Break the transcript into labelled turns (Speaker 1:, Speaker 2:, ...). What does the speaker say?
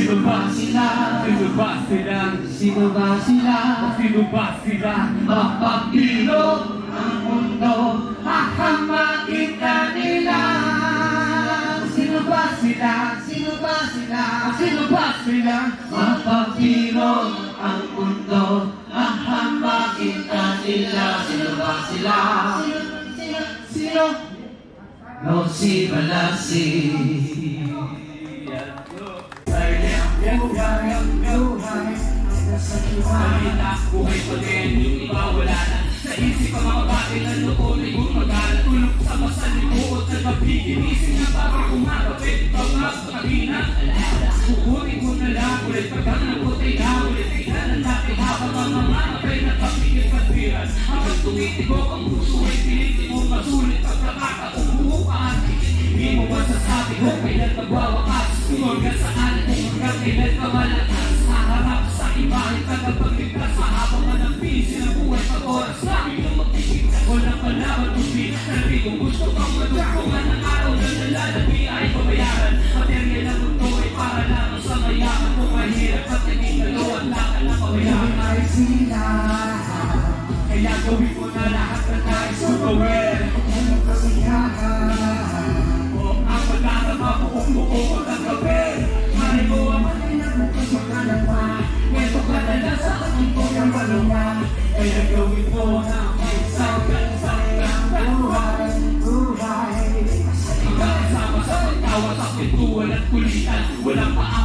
Speaker 1: Sino ba sila? Sino ba sila? Sino ba sila? Sino ba sila? Mapapilo ang mundo Hahamakin ka nila Sino ba sila? Sino ba sila? Sino ba sila? Mapapilo ang mundo Hahamakin ka nila Sino ba sila? Sino? Sino? Sino? No si Balasi
Speaker 2: Balita, buhay pa din, yung iba wala na Sa isip ang mga bagay na noon ay gumagala Tulog sa masalikuot sa gabi Ginising na bakit kumagabi Pagmas sa kabina Kukunin ko na lang ulit Pagkang nagputay na ulit Tignan ang dati habang ang mga mapay Nagpapigil patwiran Hanggang tumitibok ang puso ay Masulit pagkakataong bukas Hindi mo masasabi kung kailan magwawakas Tumorga sa kailan ka malakas Haharap sa imahe tagapagligtas Sa habang manapin sila buhay pag oras na Biglang magkikita Walang kalaban kundi Sabi kung gusto kang madugtungan ng araw na nalalabi ay pabayaran Material ng mundo ay para lamang sa mayaman Kung mahirap at hindi nalawan Lakal na pabayaran
Speaker 1: ay sila Kaya gawin mo na lahat na nais ko. gawin
Speaker 2: Walang kulitan, walang paap